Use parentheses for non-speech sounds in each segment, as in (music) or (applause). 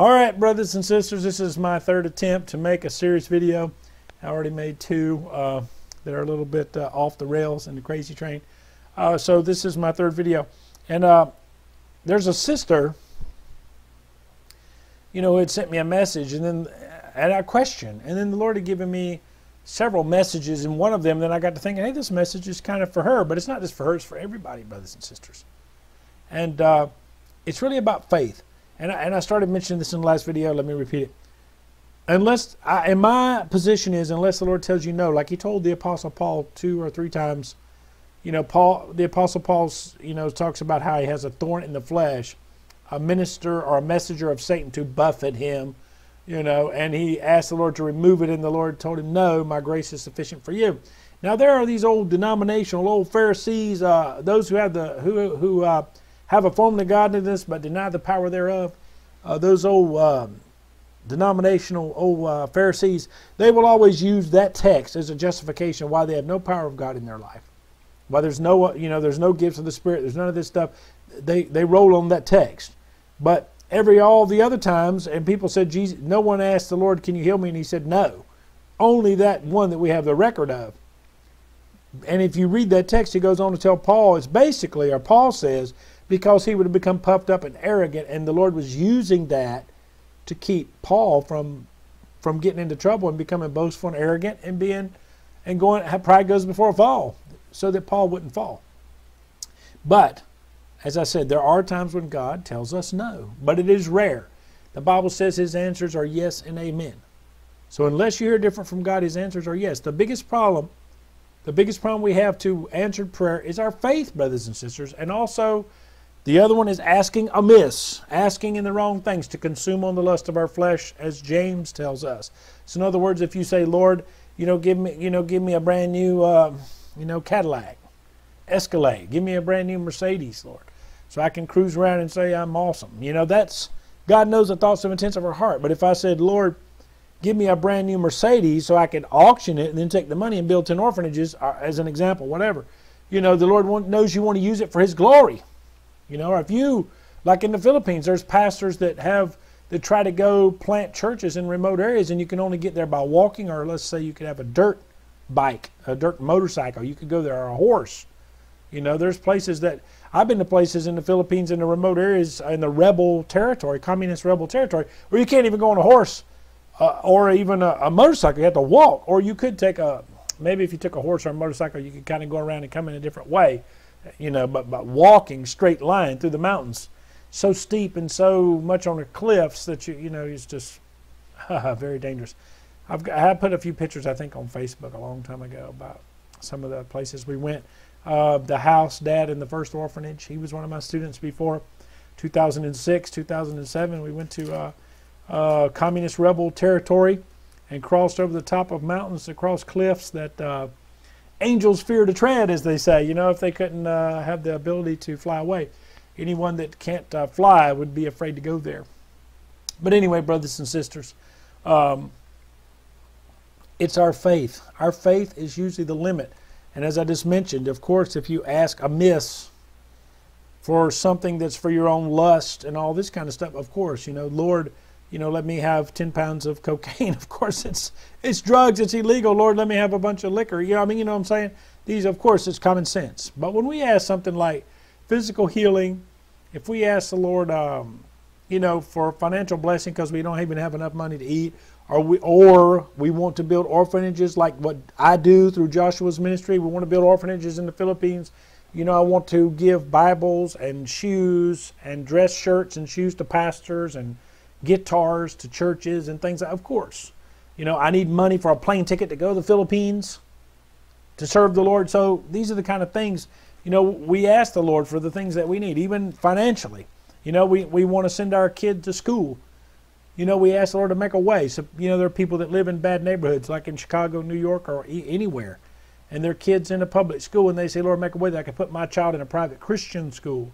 All right, brothers and sisters, this is my third attempt to make a serious video. I already made two uh, that are a little bit uh, off the rails in the crazy train. Uh, so this is my third video. And uh, there's a sister, you know, who had sent me a message and then and a question. And then the Lord had given me several messages, and one of them, then I got to thinking, hey, this message is kind of for her, but it's not just for her, it's for everybody, brothers and sisters. And uh, it's really about faith and I, and I started mentioning this in the last video. Let me repeat it. Unless, and my position is, unless the Lord tells you no, like He told the Apostle Paul two or three times, you know, Paul, the Apostle Paul, you know, talks about how he has a thorn in the flesh, a minister or a messenger of Satan to buffet him, you know, and he asked the Lord to remove it, and the Lord told him, No, my grace is sufficient for you. Now there are these old denominational, old Pharisees, uh, those who have the who who uh, have a form of godliness but deny the power thereof. Uh, those old uh, denominational old uh, Pharisees, they will always use that text as a justification why they have no power of God in their life. Why there's no, you know, there's no gifts of the Spirit, there's none of this stuff. They they roll on that text. But every all the other times, and people said, Jesus, no one asked the Lord, "Can you heal me?" And He said, "No." Only that one that we have the record of. And if you read that text, he goes on to tell Paul, it's basically, or Paul says, because he would have become puffed up and arrogant, and the Lord was using that to keep Paul from from getting into trouble and becoming boastful and arrogant and being and going pride goes before a fall, so that Paul wouldn't fall. But as I said, there are times when God tells us no, but it is rare. The Bible says his answers are yes and amen. So unless you hear different from God, his answers are yes. The biggest problem, the biggest problem we have to answered prayer is our faith, brothers and sisters, and also the other one is asking amiss, asking in the wrong things to consume on the lust of our flesh, as James tells us. So, in other words, if you say, "Lord, you know, give me, you know, give me a brand new, uh, you know, Cadillac, Escalade, give me a brand new Mercedes, Lord, so I can cruise around and say I'm awesome," you know, that's God knows the thoughts and intents of our heart. But if I said, "Lord," give me a brand new Mercedes so I can auction it and then take the money and build 10 orphanages, uh, as an example, whatever. You know, the Lord knows you want to use it for His glory. You know, or if you, like in the Philippines, there's pastors that have, that try to go plant churches in remote areas and you can only get there by walking, or let's say you could have a dirt bike, a dirt motorcycle. You could go there, or a horse. You know, there's places that, I've been to places in the Philippines in the remote areas in the rebel territory, communist rebel territory, where you can't even go on a horse uh, or even a, a, motorcycle. You have to walk, or you could take a maybe if you took a horse or a motorcycle, you could kind of go around and come in a different way you know, but, but walking straight line through the mountains, so steep and so much on the cliffs that you, you know, it's just (laughs) very dangerous. I've got, I put a few pictures, I think, on Facebook a long time ago about some of the places we went. Uh, the house dad in the first orphanage, he was one of my students before 2006, 2007. We went to uh, uh, communist rebel territory and crossed over the top of mountains across cliffs that uh, angels fear to tread, as they say. You know, if they couldn't uh, have the ability to fly away, anyone that can't uh, fly would be afraid to go there. But anyway, brothers and sisters, um, it's our faith. Our faith is usually the limit. And as I just mentioned, of course, if you ask amiss for something that's for your own lust and all this kind of stuff, of course, you know, Lord, you know, let me have 10 pounds of cocaine. (laughs) Of course, it's it's drugs. It's illegal. Lord, let me have a bunch of liquor. You know, I mean, you know what I'm saying? These, of course, it's common sense. But when we ask something like physical healing, if we ask the Lord, um, you know, for financial blessing because we don't even have enough money to eat, or we or we want to build orphanages like what I do through Joshua's ministry. We want to build orphanages in the Philippines. You know, I want to give Bibles and shoes and dress shirts and shoes to pastors and guitars to churches and things. Of course, you know, I need money for a plane ticket to go to the Philippines to serve the Lord. So these are the kind of things, you know, we ask the Lord for the things that we need, even financially. You know, we, we want to send our kid to school. You know, we ask the Lord to make a way. So, you know, there are people that live in bad neighborhoods, like in Chicago, New York, or e- anywhere, and their kids in a public school, and they say, Lord, make a way that I can put my child in a private Christian school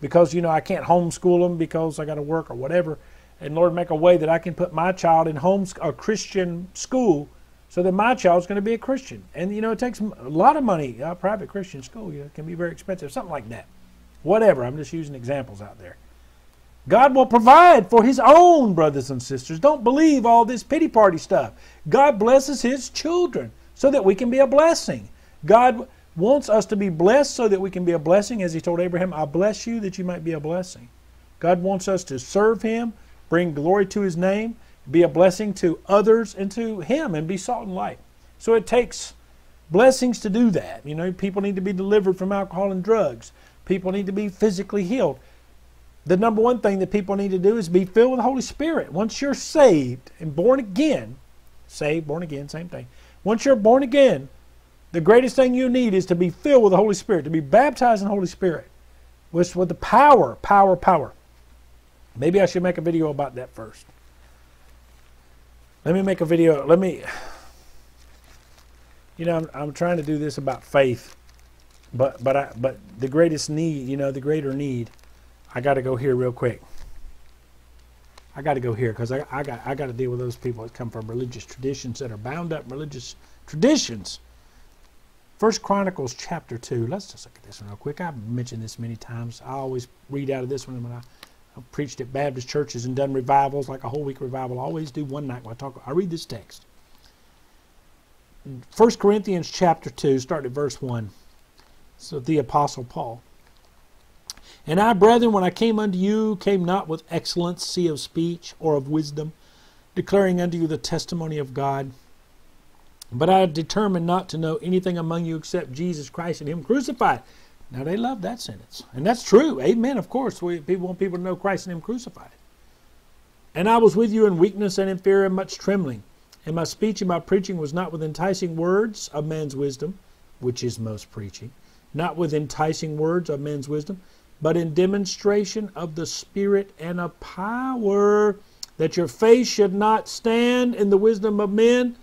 because, you know, I can't homeschool them because I got to work or whatever and Lord, make a way that I can put my child in home a Christian school, so that my child's going to be a Christian. And you know, it takes a lot of money. A private Christian school you know, can be very expensive, something like that. Whatever. I'm just using examples out there. God will provide for His own brothers and sisters. Don't believe all this pity party stuff. God blesses His children so that we can be a blessing. God wants us to be blessed so that we can be a blessing. As He told Abraham, I bless you that you might be a blessing. God wants us to serve Him, bring glory to His name, be a blessing to others and to Him, and be salt and light. So it takes blessings to do that. You know, people need to be delivered from alcohol and drugs. People need to be physically healed the number one thing that people need to do is be filled with the Holy Spirit. Once you're saved and born again, saved, born again, same thing. Once you're born again, the greatest thing you need is to be filled with the Holy Spirit, to be baptized in the Holy Spirit, which with the power, power, power. Maybe I should make a video about that first. Let me make a video. Let me, you know, I'm, I'm trying to do this about faith, but but I but the greatest need, you know, the greater need I got to go here real quick. I got to go here because I, I got I got to deal with those people that come from religious traditions that are bound up in religious traditions. First Chronicles chapter two. Let's just look at this one real quick. I've mentioned this many times. I always read out of this one when I, I preached at Baptist churches and done revivals, like a whole week revival. I always do one night when I talk. I read this text. First Corinthians chapter two, start at verse one. So the apostle Paul. And I, brethren, when I came unto you, came not with excellency of speech or of wisdom, declaring unto you the testimony of God. But I determined not to know anything among you except Jesus Christ and Him crucified. Now they love that sentence. And that's true. Amen. Of course, we people want people to know Christ and Him crucified. And I was with you in weakness and in fear and much trembling. And my speech and my preaching was not with enticing words of man's wisdom, which is most preaching, not with enticing words of men's wisdom, but in demonstration of the Spirit and of power, that your faith should not stand in the wisdom of men,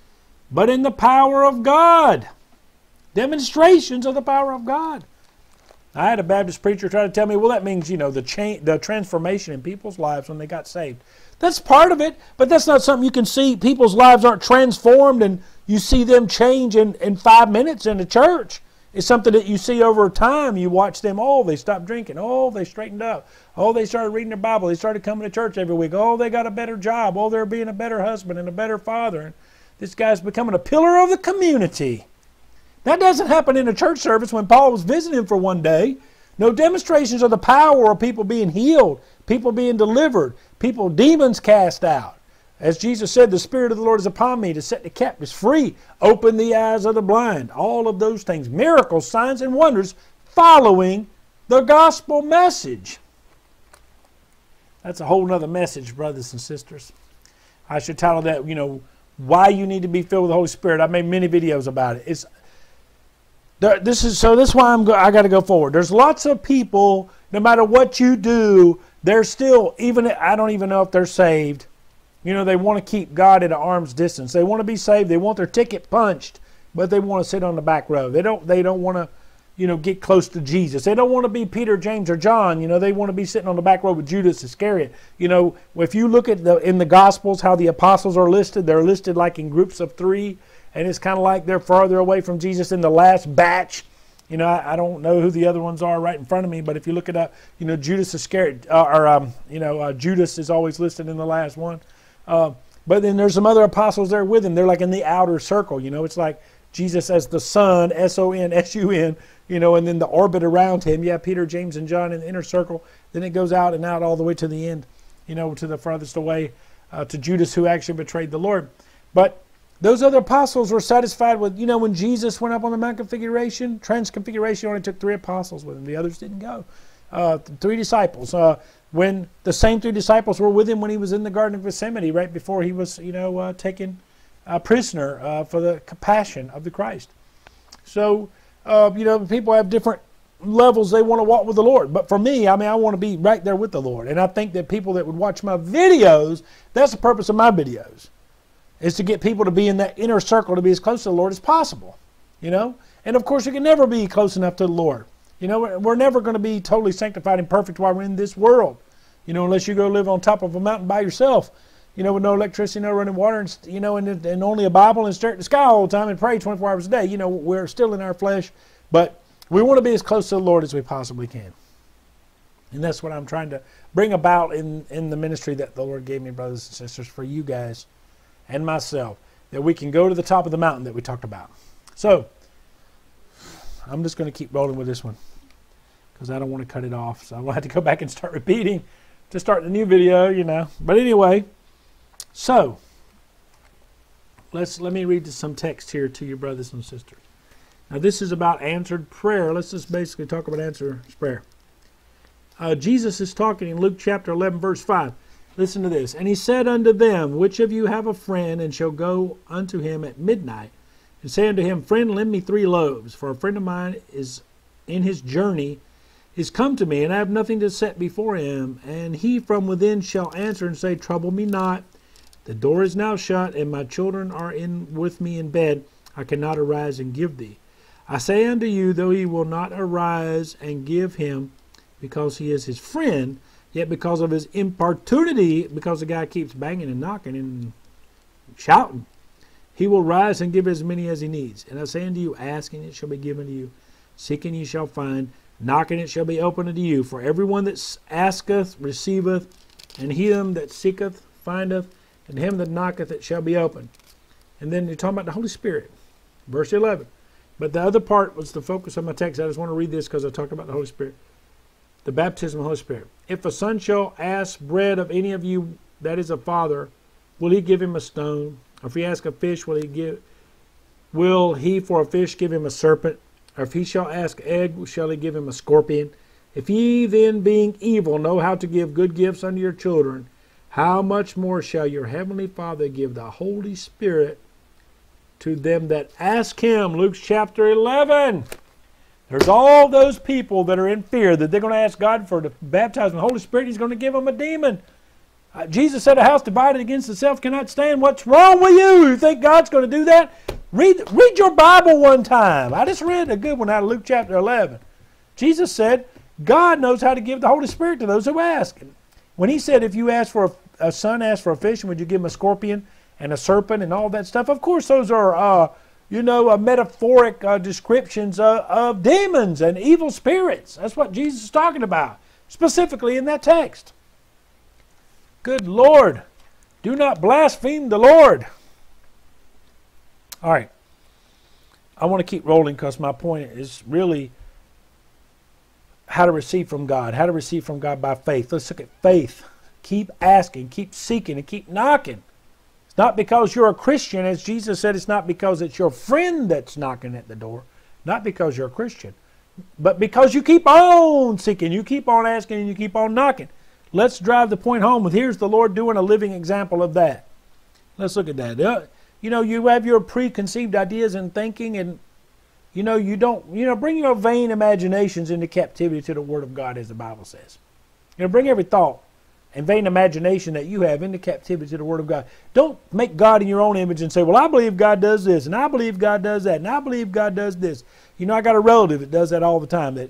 but in the power of God. Demonstrations of the power of God. I had a Baptist preacher try to tell me, well, that means, you know, the change, the transformation in people's lives when they got saved. That's part of it, but that's not something you can see. People's lives aren't transformed and you see them change in, in five minutes in the church. It's something that you see over time. You watch them, oh, they stopped drinking. Oh, they straightened up. Oh, they started reading their Bible. They started coming to church every week. Oh, they got a better job. Oh, they're being a better husband and a better father. And this guy's becoming a pillar of the community. That doesn't happen in a church service when Paul was visiting for one day. No demonstrations of the power of people being healed, people being delivered, people, demons cast out. As Jesus said, the Spirit of the Lord is upon me to set the captives free, open the eyes of the blind, all of those things. Miracles, signs, and wonders following the gospel message. That's a whole other message, brothers and sisters. I should title that, you know, why you need to be filled with the Holy Spirit. I've made many videos about it. It's this is so. This is why I'm. Go, I got to go forward. There's lots of people. No matter what you do, they're still even. I don't even know if they're saved. You know, they want to keep God at arm's distance. They want to be saved. They want their ticket punched, but they want to sit on the back row. They don't. They don't want to, you know, get close to Jesus. They don't want to be Peter, James, or John. You know, they want to be sitting on the back row with Judas Iscariot. You know, if you look at the in the Gospels how the apostles are listed, they're listed like in groups of three, and it's kind of like they're farther away from Jesus in the last batch. You know, I, I, don't know who the other ones are right in front of me, but if you look it up, you know, Judas Iscariot, uh, or um, you know, uh, Judas is always listed in the last one. Uh, but then there's some other apostles there with him. They're like in the outer circle. You know, it's like Jesus as the Son, S O N S U N. You know, and then the orbit around him. Yeah, Peter, James, and John in the inner circle. Then it goes out and out all the way to the end. You know, to the farthest away, uh, to Judas who actually betrayed the Lord. But those other apostles were satisfied with, you know, when Jesus went up on the Mount Configuration, Transfiguration only took three apostles with him. The others didn't go. Uh, three disciples. Uh, when the same three disciples were with him when he was in the Garden of Gethsemane, right before he was, you know, uh, taken a prisoner uh, for the passion of the Christ. So, uh, you know, people have different levels they want to walk with the Lord. But for me, I mean, I want to be right there with the Lord. And I think that people that would watch my videos, that's the purpose of my videos, is to get people to be in that inner circle to be as close to the Lord as possible. You know? And of course, you can never be close enough to the Lord. You know, we're never going to be totally sanctified and perfect while we're in this world. You know, unless you go live on top of a mountain by yourself, you know, with no electricity, no running water, and, you know, and, and only a Bible and stare at the sky all the time and pray 24 hours a day. You know, we're still in our flesh, but we want to be as close to the Lord as we possibly can. And that's what I'm trying to bring about in, in the ministry that the Lord gave me, brothers and sisters, for you guys and myself, that we can go to the top of the mountain that we talked about. So, I'm just going to keep rolling with this one because I don't want to cut it off. So I will have to go (laughs) back and start repeating to start the new video, you know. But anyway, so let's let me read some text here to you, brothers and sisters. Now this is about answered prayer. Let's just basically talk about answered prayer. Uh, Jesus is talking in Luke chapter 11, verse 5. Listen to this. And he said unto them, Which of you have a friend, and shall go unto him at midnight, and say unto him, Friend, lend me three loaves, for a friend of mine is in his journey, is come to me, and I have nothing to set before him. And he from within shall answer and say, Trouble me not. The door is now shut, and my children are in with me in bed. I cannot arise and give thee. I say unto you, though he will not arise and give him, because he is his friend, yet because of his importunity, because the guy keeps banging and knocking and shouting, he will rise and give as many as he needs. And I say unto you, asking it shall be given to you, seeking ye shall find, knocking it shall be opened unto you. For everyone that asketh receiveth, and him that seeketh findeth, and him that knocketh it shall be opened. And then you're talking about the Holy Spirit. Verse 11. But the other part was the focus of my text. I just want to read this because I talked about the Holy Spirit the baptism of the Holy Spirit. If a son shall ask bread of any of you that is a father, will he give him a stone? Or if he ask a fish, will he give will he for a fish give him a serpent? Or if he shall ask egg, shall he give him a scorpion? If ye then being evil know how to give good gifts unto your children, how much more shall your heavenly Father give the Holy Spirit to them that ask him? Luke chapter 11. There's all those people that are in fear that they're going to ask God for the baptism of the Holy Spirit. He's going to give them a demon. Uh, Jesus said, "A house divided against itself cannot stand." What's wrong with you? You think God's going to do that? Read read your Bible one time. I just read a good one out of Luke chapter 11. Jesus said, "God knows how to give the Holy Spirit to those who ask." Him. When He said, "If you ask for a, a son, ask for a fish, and would you give him a scorpion and a serpent and all that stuff?" Of course, those are. Uh, you know, uh, metaphoric uh, descriptions of, of demons and evil spirits. That's what Jesus is talking about, specifically in that text. Good Lord, do not blaspheme the Lord. All right. I want to keep rolling because my point is really how to receive from God, how to receive from God by faith. Let's look at faith. Keep asking, keep seeking, and keep knocking. Not because you're a Christian, as Jesus said, it's not because it's your friend that's knocking at the door, not because you're a Christian, but because you keep on seeking, you keep on asking, and you keep on knocking. Let's drive the point home with here's the Lord doing a living example of that. Let's look at that. Uh, you know, you have your preconceived ideas and thinking, and you know, you don't, you know, bring your vain imaginations into captivity to the Word of God, as the Bible says. You know, bring every thought and vain imagination that you have into captivity to the Word of God. Don't make God in your own image and say, Well, I believe God does this, and I believe God does that, and I believe God does this. You know, I got a relative that does that all the time that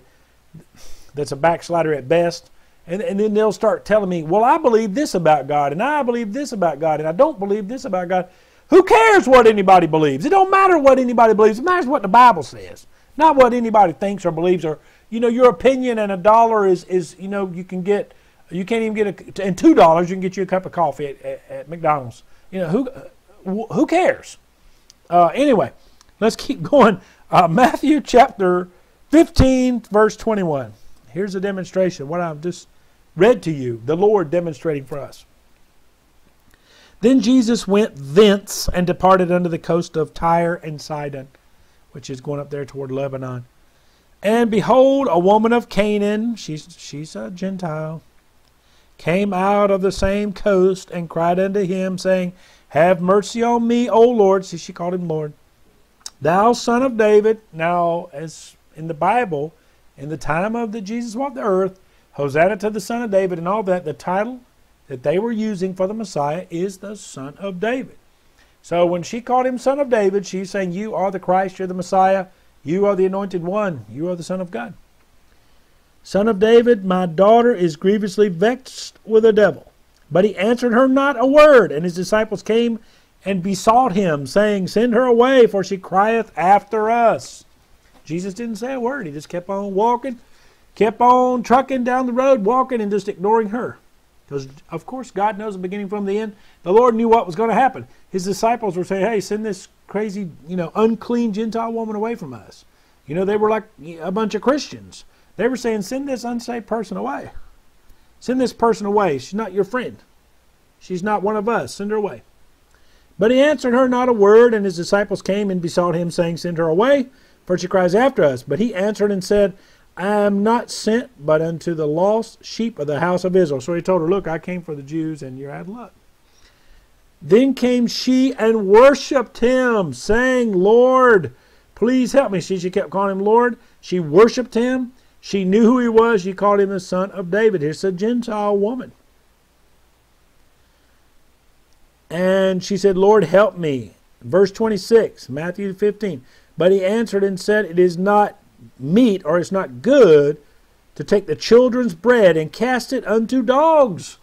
that's a backslider at best. And, and then they'll start telling me, Well, I believe this about God, and I believe this about God, and I don't believe this about God. Who cares what anybody believes? It don't matter what anybody believes. It matters what the Bible says, not what anybody thinks or believes. Or you know, your opinion and a dollar is is you know you can get you can't even get a and two dollars. You can get you a cup of coffee at, at, at McDonald's. You know who who cares? Uh, anyway, let's keep (laughs) going. Uh, Matthew chapter 15, verse 21. Here's a demonstration. What I've just read to you, the Lord demonstrating for us. Then Jesus went thence and departed unto the coast of Tyre and Sidon, which is going up there toward Lebanon. And behold, a woman of Canaan, she's, she's a Gentile, came out of the same coast and cried unto him, saying, Have mercy on me, O Lord. See, she called him Lord. Thou son of David. Now, as in the Bible, in the time of the Jesus walked the earth, Hosanna to the Son of David and all that, the title that they were using for the Messiah is the Son of David. So when she called him Son of David, she's saying, You are the Christ, you're the Messiah, you are the anointed one, you are the Son of God. Son of David, my daughter is grievously vexed with a devil. But he answered her not a word. And his disciples came and besought him, saying, Send her away, for she crieth after us. Jesus didn't say a word. He just kept on walking. kept on trucking down the road, walking, and just ignoring her. Because, of course, God knows the beginning from the end. The Lord knew what was going to happen. His disciples were saying, hey, send this crazy, you know, unclean Gentile woman away from us. You know, they were like a bunch of Christians. They were saying, send this unsaved person away. Send this person away. She's not your friend. She's not one of us. Send her away. But he answered her not a word, and his disciples came and besought him, saying, Send her away, for she cries after us. But he answered and said, I am not sent but unto the lost sheep of the house of Israel. So he told her, Look, I came for the Jews, and you're out of luck. Then came she and worshipped him, saying, Lord, please help me. See, she kept calling him Lord. She worshipped him. She knew who he was. She called him the son of David. Here's a Gentile woman. And she said, Lord, help me. Verse 26, Matthew 15. But he answered and said, It is not meat or it's not good to take the children's bread and cast it unto dogs.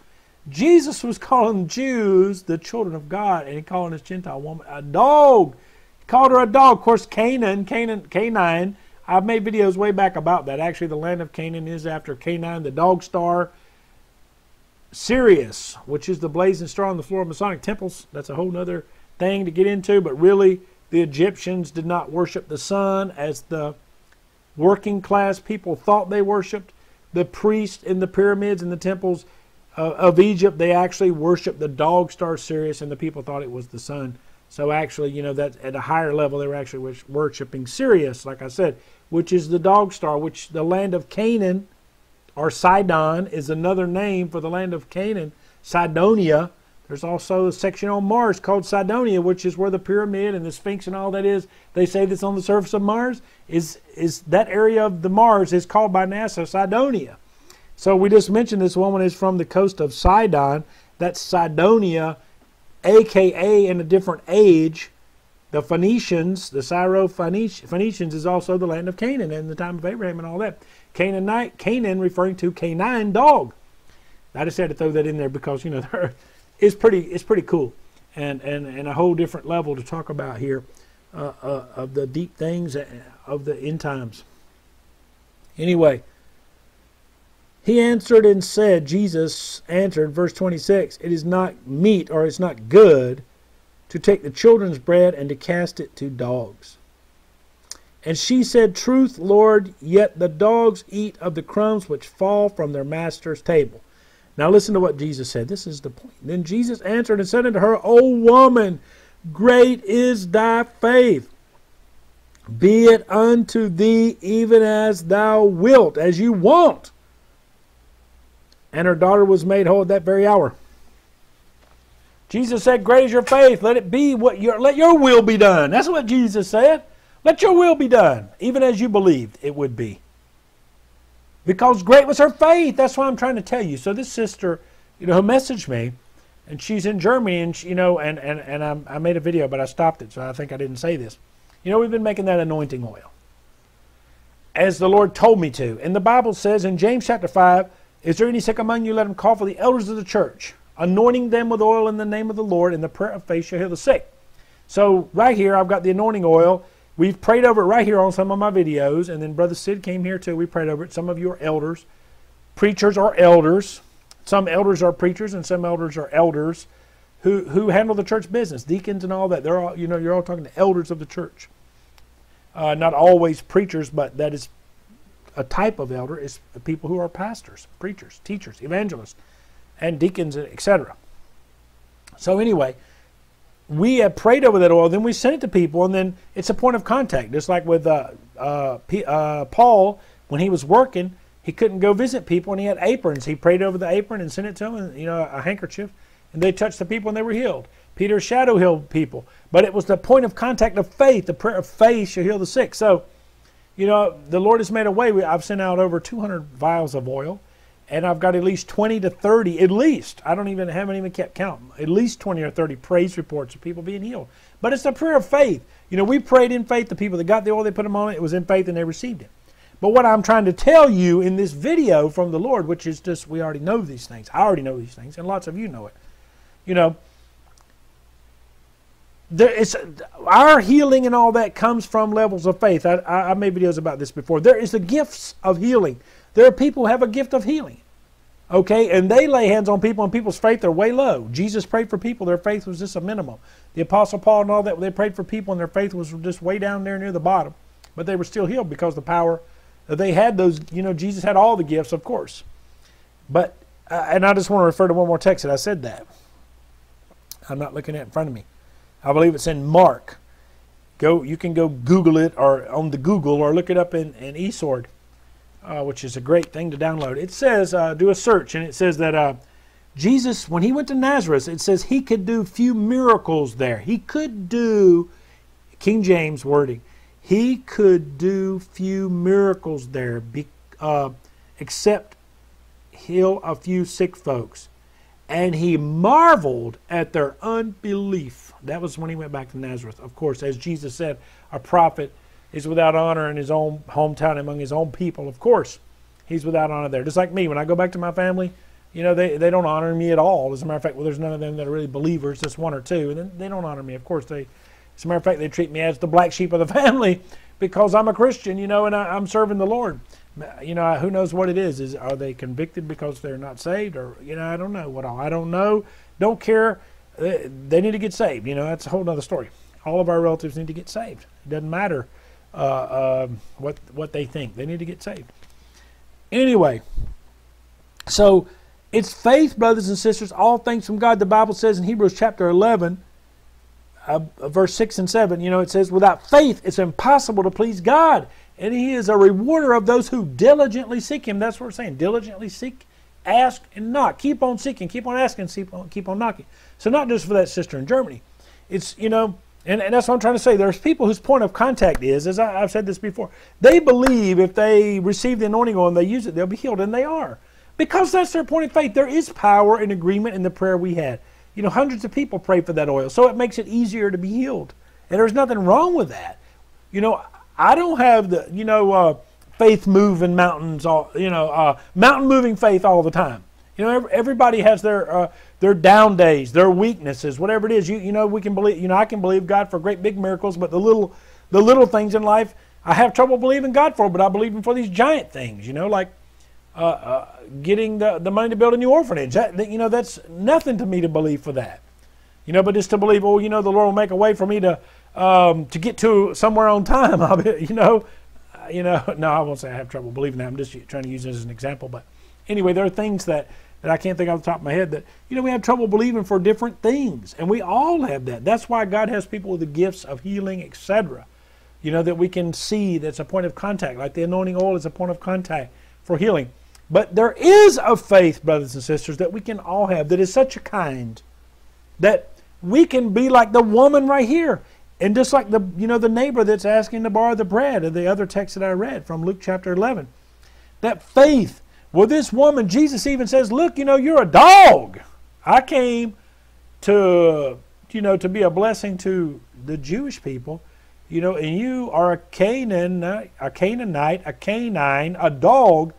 Jesus was calling Jews the children of God, and he called this Gentile woman a dog. He called her a dog. Of course, Canaan, Canaan, Canaan. I've made videos way back about that. Actually, the land of Canaan is after Canaan, the dog star. Sirius, which is the blazing star on the floor of Masonic temples. That's a whole other thing to get into, but really, the Egyptians did not worship the sun as the working class people thought they worshiped. The priests in the pyramids and the temples uh, of Egypt, they actually worshiped the dog star Sirius, and the people thought it was the sun. So actually, you know, that at a higher level, they were actually worshiping Sirius, like I said, which is the dog star, which the land of Canaan or Sidon is another name for the land of Canaan. Sidonia. There's also a section on Mars called Cydonia, which is where the pyramid and the Sphinx and all that is. They say that's on the surface of Mars. Is is that area of the Mars is called by NASA Cydonia. So we just mentioned this woman is from the coast of Sidon. That's Sidonia, aka in a different age. The Phoenicians, the Syro Phoenicians, is also the land of Canaan in the time of Abraham and all that. Canaanite, Canaan referring to canine dog. I just had to throw that in there because you know (laughs) it's pretty it's pretty cool, and and and a whole different level to talk about here uh, uh, of the deep things of the end times. Anyway, he answered and said, Jesus answered, verse 26, It is not meat or it's not good to take the children's bread and to cast it to dogs. And she said, Truth, Lord, yet the dogs eat of the crumbs which fall from their master's table. Now listen to what Jesus said. This is the point. Then Jesus answered and said unto her, O woman, great is thy faith. Be it unto thee even as thou wilt, as you want. And her daughter was made whole at that very hour. Jesus said, Great is your faith. Let it be what your let your will be done. That's what Jesus said. Let your will be done, even as you believed it would be. Because great was her faith. That's what I'm trying to tell you. So this sister, you know, who messaged me, and she's in Germany, and she, you know, and and and I, I made a video, but I stopped it, so I think I didn't say this. You know, we've been making that anointing oil, as the Lord told me to. And the Bible says in James chapter five, "Is there any sick among you? Let him call for the elders of the church, anointing them with oil in the name of the Lord, and the prayer of faith shall heal the sick." So right here, I've got the anointing oil We've prayed over it right here on some of my videos, and then Brother Sid came here too. We prayed over it. Some of you are elders. Preachers are elders. Some elders are preachers, and some elders are elders who, who handle the church business, deacons and all that. They're all, you know, you're all talking to elders of the church. Uh, not always preachers, but that is a type of elder is people who are pastors, preachers, teachers, evangelists, and deacons, etc. So anyway, we have prayed over that oil, then we sent it to people, and then it's a point of contact. Just like with uh, uh, P, uh, Paul, when he was working, he couldn't go visit people, and he had aprons. He prayed over the apron and sent it to them, you know, a handkerchief, and they touched the people and they were healed. Peter's shadow healed people, but it was the point of contact of faith. The prayer of faith shall heal the sick. So, you know, the Lord has made a way. I've sent out over 200 vials of oil and I've got at least 20 to 30, at least, I don't even, haven't even kept count, at least 20 or 30 praise reports of people being healed. But it's a prayer of faith. You know, we prayed in faith. The people that got the oil, they put them on it. It was in faith and they received it. But what I'm trying to tell you in this video from the Lord, which is just, we already know these things. I already know these things, and lots of you know it. You know, there is our healing and all that comes from levels of faith. I, I, I made videos about this before. There is the gifts of healing There are people who have a gift of healing. Okay, and they lay hands on people, and people's faith are way low. Jesus prayed for people; their faith was just a minimum. The Apostle Paul and all that they prayed for people, and their faith was just way down there near the bottom, but they were still healed because the power they had. Those, you know, Jesus had all the gifts, of course. But uh, and I just want to refer to one more text that I said that. I'm not looking at it in front of me. I believe it's in Mark. Go, you can go Google it or on the Google or look it up in, in eSword uh, which is a great thing to download. It says, uh, do a search, and it says that uh, Jesus, when he went to Nazareth, it says he could do few miracles there. He could do, King James wording, he could do few miracles there, be, uh, except heal a few sick folks. And he marveled at their unbelief. That was when he went back to Nazareth. Of course, as Jesus said, a prophet is without honor in his own hometown among his own people. Of course, he's without honor there. Just like me, when I go back to my family, you know, they, they don't honor me at all. As a matter of fact, well, there's none of them that are really believers, just one or two, and then they don't honor me. Of course, they, as a matter of fact, they treat me as the black sheep of the (laughs) family because I'm a Christian, you know, and I, am serving the Lord. You know, who knows what it is? Is are they convicted because they're not saved, or you know, I don't know what all. I don't know. Don't care. They, they need to get saved. You know, that's a whole other story. All of our relatives need to get saved. It doesn't matter uh, uh, what what they think. They need to get saved. Anyway, so it's faith, brothers and sisters. All things from God. The Bible says in Hebrews chapter eleven, uh, verse six and seven. You know, it says, "Without faith, it's impossible to please God." And He is a rewarder of those who diligently seek Him. That's what we're saying. Diligently seek, ask, and knock. Keep on seeking. Keep on asking. Keep on, keep on knocking. So not just for that sister in Germany. It's you know and, and that's what I'm trying to say. There's people whose point of contact is, as I, have said this before, they believe if they receive the anointing oil and they use it, they'll be healed, and they are. Because that's their point of faith. There is power and agreement in the prayer we had. You know, hundreds of people pray for that oil, so it makes it easier to be healed. And there's nothing wrong with that. You know, I don't have the, you know, uh, faith moving mountains, all, you know, uh, mountain moving faith all the time. You know, everybody has their uh, their down days, their weaknesses, whatever it is. You you know, we can believe. You know, I can believe God for great big miracles, but the little the little things in life, I have trouble believing God for. But I believe Him for these giant things. You know, like uh, uh, getting the the money to build a new orphanage. That, that, you know, that's nothing to me to believe for that. You know, but just to believe, oh, you know, the Lord will make a way for me to um, to get to somewhere on time. (laughs) I'll be, you know, you know, (laughs) no, I won't say I have trouble believing that. I'm just trying to use it as an example. But anyway, there are things that that I can't think off the top of my head that, you know, we have trouble believing for different things. And we all have that. That's why God has people with the gifts of healing, etc. You know, that we can see that's a point of contact, like the anointing oil is a point of contact for healing. But there is a faith, brothers and sisters, that we can all have that is such a kind that we can be like the woman right here. And just like the you know the neighbor that's asking to borrow the bread of the other text that I read from Luke chapter 11. That faith well, this woman, Jesus even says, Look, you know, you're a dog. I came to, you know, to be a blessing to the Jewish people, you know, and you are a Canaan, a Canaanite, a canine, a dog.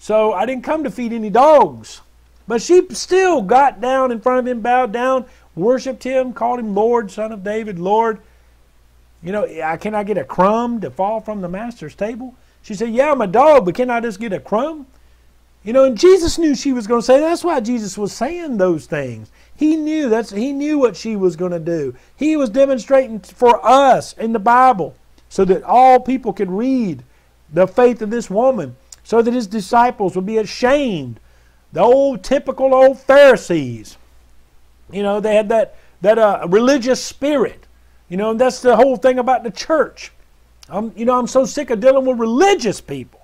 So I didn't come to feed any dogs. But she still got down in front of him, bowed down, worshiped him, called him Lord, Son of David, Lord. You know, can I get a crumb to fall from the master's table? She said, Yeah, I'm a dog, but can I just get a crumb? You know, and Jesus knew she was going to say that's why Jesus was saying those things. He knew that's he knew what she was going to do. He was demonstrating for us in the Bible so that all people could read the faith of this woman, so that his disciples would be ashamed. The old typical old Pharisees. You know, they had that that uh, religious spirit. You know, and that's the whole thing about the church. I'm, you know, I'm so sick of dealing with religious people.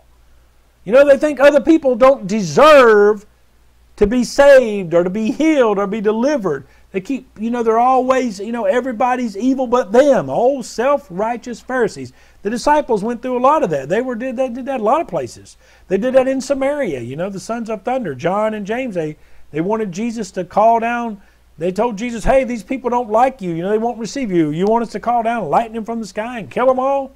You know, they think other people don't deserve to be saved or to be healed or be delivered. They keep, you know, they're always, you know, everybody's evil but them. Old self-righteous Pharisees. The disciples went through a lot of that. They were did they did that a lot of places. They did that in Samaria. You know, the sons of thunder, John and James. They they wanted Jesus to call down. They told Jesus, "Hey, these people don't like you. You know, they won't receive you. You want us to call down lightning from the sky and kill them all?"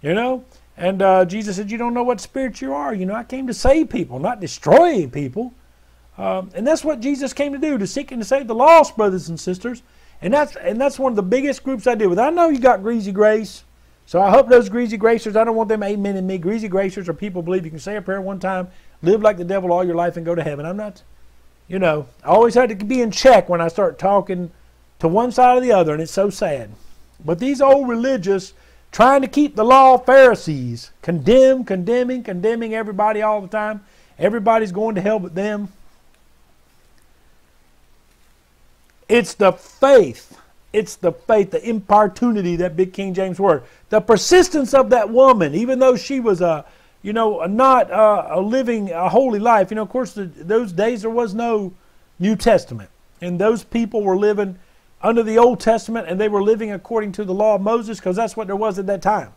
You know, and uh, Jesus said, You don't know what spirit you are. You know, I came to save people, not destroy people. Um, and that's what Jesus came to do, to seek and to save the lost, brothers and sisters. And that's, and that's one of the biggest groups I deal with. I know you got greasy grace. So I hope those greasy gracers, I don't want them amening me. Greasy gracers are people believe you can say a prayer one time, live like the devil all your life, and go to heaven. I'm not, you know, I always had to be in check when I start talking to one side or the other, and it's so sad. But these old religious, trying to keep the law Pharisees, condemn, condemning, condemning everybody all the time. Everybody's going to hell but them. It's the faith. It's the faith, the importunity, that big King James word. The persistence of that woman, even though she was a, you know, not a, a living a holy life. You know, of course, the, those days there was no New Testament. And those people were living under the Old Testament and they were living according to the law of Moses because that's what there was at that time.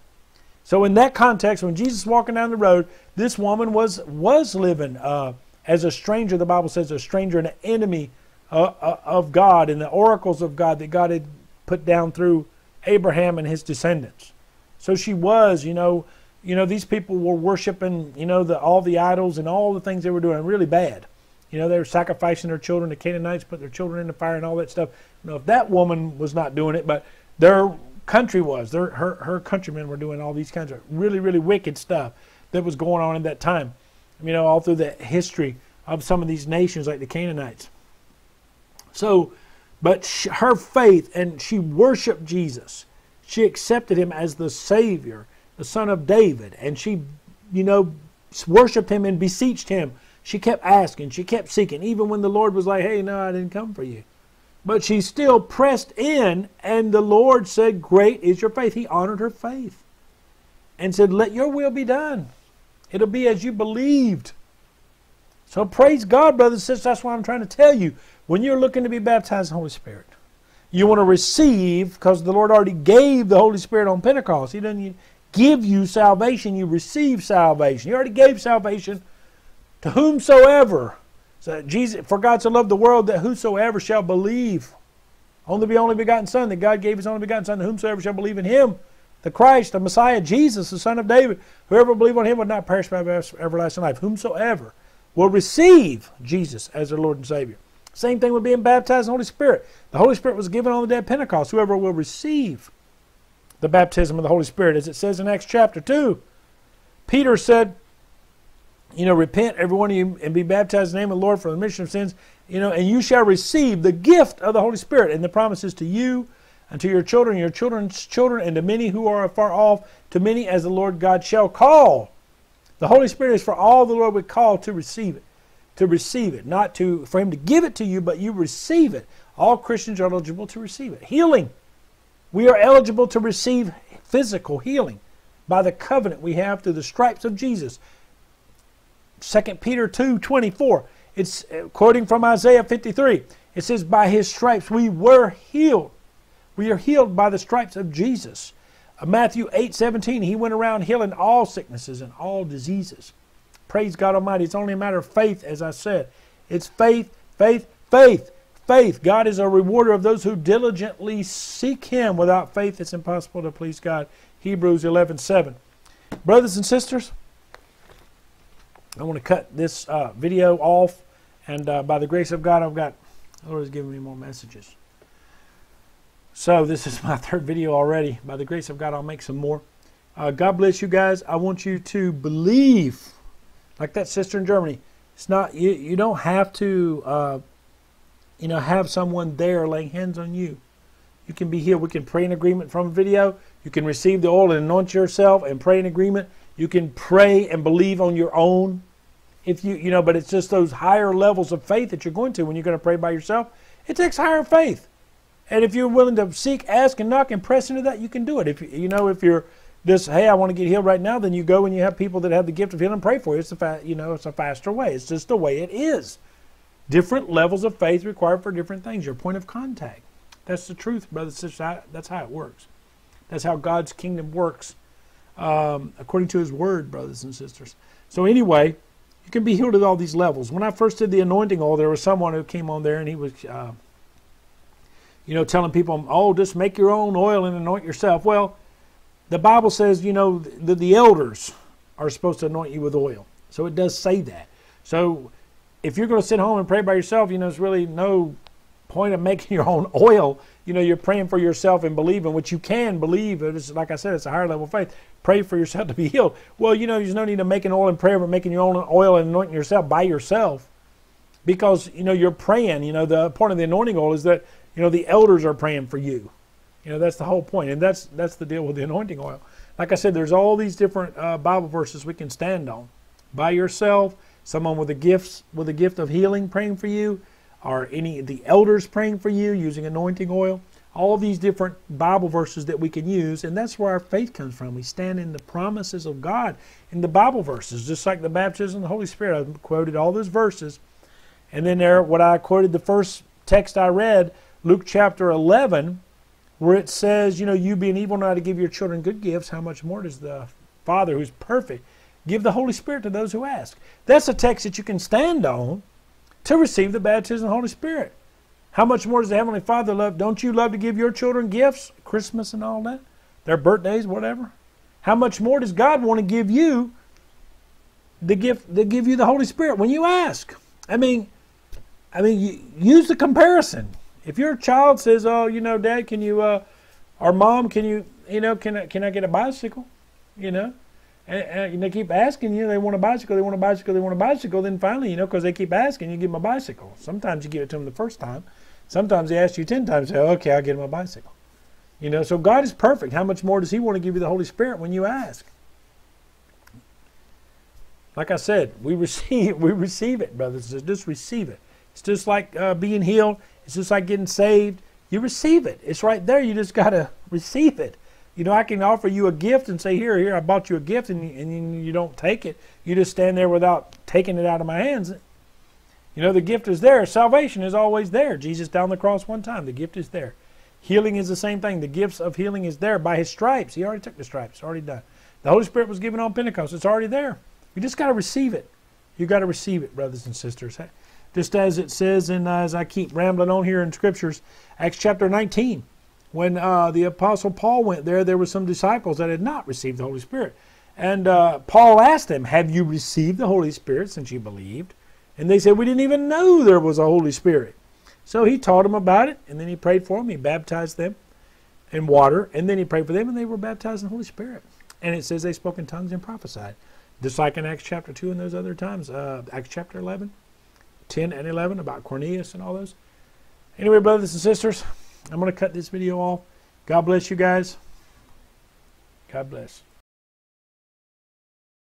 So in that context, when Jesus was walking down the road, this woman was was living uh, as a stranger. The Bible says a stranger and an enemy uh, uh, of God and the oracles of God that God had put down through Abraham and his descendants. So she was, you know, you know these people were worshiping, you know, the, all the idols and all the things they were doing really bad. You know, they were sacrificing their children. to Canaanites put their children in the fire and all that stuff. You know, if that woman was not doing it, but their country was, their her her countrymen were doing all these kinds of really really wicked stuff that was going on in that time. You know, all through the history of some of these nations like the Canaanites. So, but she, her faith and she worshiped Jesus. She accepted him as the Savior, the Son of David, and she, you know, worshiped him and beseeched him. She kept asking, she kept seeking, even when the Lord was like, hey, no, I didn't come for you. But she still pressed in, and the Lord said, Great is your faith. He honored her faith and said, Let your will be done. It'll be as you believed. So praise God, brothers and sisters. That's what I'm trying to tell you. When you're looking to be baptized in the Holy Spirit, you want to receive, because the Lord already gave the Holy Spirit on Pentecost. He doesn't give you salvation, you receive salvation. He already gave salvation to whomsoever. So Jesus, for God so loved the world that whosoever shall believe, only the only begotten Son, that God gave his only begotten Son, that whomsoever shall believe in him, the Christ, the Messiah, Jesus, the Son of David, whoever believe on him would not perish by everlasting life. Whomsoever will receive Jesus as their Lord and Savior. Same thing with being baptized in the Holy Spirit. The Holy Spirit was given on the day of Pentecost. Whoever will receive the baptism of the Holy Spirit, as it says in Acts chapter 2. Peter said, you know, repent, every one of you, and be baptized in the name of the Lord for the remission of sins, you know, and you shall receive the gift of the Holy Spirit. And the promises to you and to your children, your children's children, and to many who are afar off, to many as the Lord God shall call. The Holy Spirit is for all the Lord would call to receive it to receive it, not to for him to give it to you, but you receive it. All Christians are eligible to receive it. Healing. We are eligible to receive physical healing by the covenant we have through the stripes of Jesus. 2 Peter 2 24. It's quoting from Isaiah 53. It says, By his stripes we were healed. We are healed by the stripes of Jesus. Uh, Matthew 8 17, he went around healing all sicknesses and all diseases. Praise God Almighty. It's only a matter of faith, as I said. It's faith, faith, faith, faith. God is a rewarder of those who diligently seek Him. Without faith, it's impossible to please God. Hebrews 11 7. Brothers and sisters, I want to cut this uh, video off, and uh, by the grace of God, I've got, the Lord has given me more messages. So, this is (laughs) my third video already. By the grace of God, I'll make some more. Uh, God bless you guys. I want you to believe like that sister in Germany. It's not you. You don't have to, uh, you know, have someone there laying hands on you. You can be healed. We can pray in agreement from a video. You can receive the oil and anoint yourself and pray in agreement. You can pray and believe on your own. If you, you know, but it's just those higher levels of faith that you're going to when you're going to pray by yourself. It takes higher faith. And if you're willing to seek, ask, and knock and press into that, you can do it. If you know, if you're this, hey, I want to get healed right now, then you go and you have people that have the gift of healing pray for you. It's a fa- you know, it's a faster way. It's just the way it is. Different levels of faith required for different things. Your point of contact. That's the truth, brothers sisters. That's how it works. That's how God's kingdom works, um, according to His Word, brothers and sisters. So anyway, you can be healed at all these levels. When I first did the anointing oil, there was someone who came on there and he was, uh, you know, telling people, "Oh, just make your own oil and anoint yourself." Well the Bible says, you know, that the elders are supposed to anoint you with oil. So it does say that. So if you're going to sit home and pray by yourself, you know, there's really no point of making your own oil, you know, you're praying for yourself and believing, which you can believe. It's like I said, it's a higher level of faith. Pray for yourself (laughs) to be healed. Well, you know, there's no need to make an oil in prayer, but making your own oil and anointing yourself by yourself, because you know you're praying. You know, the point of the anointing oil is that you know the elders are praying for you. You know, that's the whole point, and that's that's the deal with the anointing oil. Like I said, there's all these different uh, Bible verses we can stand on by yourself. Someone with a gifts with a gift of healing praying for you are any of the elders praying for you using anointing oil. All these different Bible verses that we can use, and that's where our faith comes from. We stand in the promises of God in the Bible verses, just like the baptism of the Holy Spirit. I quoted all those verses. And then there, what I quoted, the first text I read, Luke chapter 11, where it says, you know, you being evil now to give your children good gifts, how much more does the Father who's perfect give the Holy Spirit to those who ask? That's a text that you can stand on to receive the baptism of the Holy Spirit. How much more does the Heavenly Father love? Don't you love to give your children gifts, Christmas and all that? Their birthdays, whatever? How much more does God want to give you the gift to give you the Holy Spirit when you ask? I mean, I mean, use the comparison. If your child says, "Oh, you know, Dad, can you, uh, or Mom, can you, you know, can I, can I get a bicycle?" You know, and, and, they keep asking you, they want a bicycle, they want a bicycle, they want a bicycle. Then finally, you know, because they keep asking, you give them a bicycle. Sometimes you give it to them the first time. Sometimes they ask you ten times. Say, okay, I'll get them a bicycle. You know, so God is perfect. How much more does He want to give you the Holy Spirit when you ask? Like I said, we receive (laughs) we receive it, brothers. Just receive it. It's just like uh, being healed. It's just like getting saved. You receive it. It's right there. You just got to (laughs) receive it. You know, I can offer you a gift and say, here, here, I bought you a gift, and you, and you don't take it. You just stand there without taking it out of my hands. You know, the gift is there. Salvation is always there. Jesus down the cross one time. The gift is there. Healing is the same thing. The gifts of healing is there by his stripes. He already took the stripes. It's already done. The Holy Spirit was given on Pentecost. It's already there. You just got to receive it. You got to receive it, brothers and sisters. Just as it says, and uh, as I keep rambling on here in scriptures, Acts chapter 19 when uh, the Apostle Paul went there, there were some disciples that had not received the Holy Spirit. And uh, Paul asked them, Have you received the Holy Spirit since you believed? And they said, We didn't even know there was a Holy Spirit. So he taught them about it, and then he prayed for them. He baptized them in water, and then he prayed for them, and they were baptized in the Holy Spirit. And it says they spoke in tongues and prophesied. Just like in Acts chapter 2 and those other times, uh, Acts chapter 11, 10 and 11, about Cornelius and all those. Anyway, brothers and sisters, I'm going to cut this video off. God bless you guys. God bless.